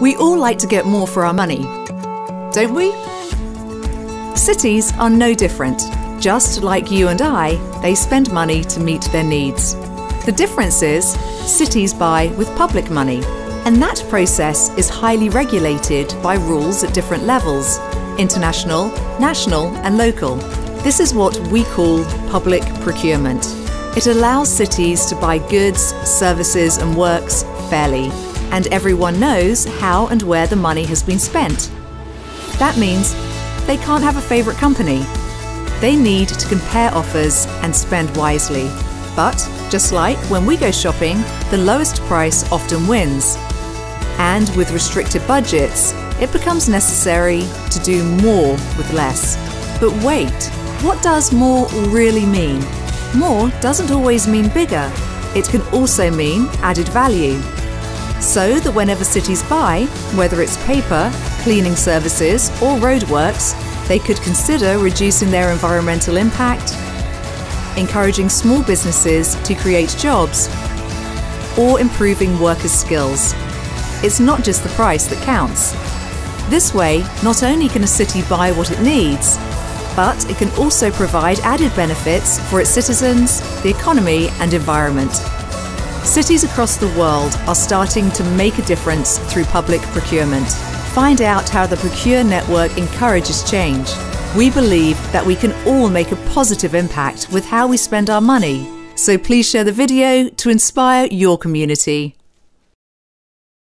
We all like to get more for our money, don't we? Cities are no different. Just like you and I, they spend money to meet their needs. The difference is, cities buy with public money, and that process is highly regulated by rules at different levels international, national, and local. This is what we call public procurement. It allows cities to buy goods, services, and works fairly, and everyone knows how and where the money has been spent. That means they can't have a favourite company. They need to compare offers and spend wisely. But, just like when we go shopping, the lowest price often wins. And with restricted budgets, it becomes necessary to do more with less. But wait, what does more really mean? More doesn't always mean bigger. It can also mean added value. So that whenever cities buy, whether it's paper, cleaning services, or roadworks, they could consider reducing their environmental impact, encouraging small businesses to create jobs, or improving workers' skills. It's not just the price that counts. This way, not only can a city buy what it needs, but it can also provide added benefits for its citizens, the economy, and environment. Cities across the world are starting to make a difference through public procurement. Find out how the Procure Network encourages change. We believe that we can all make a positive impact with how we spend our money. So please share the video to inspire your community.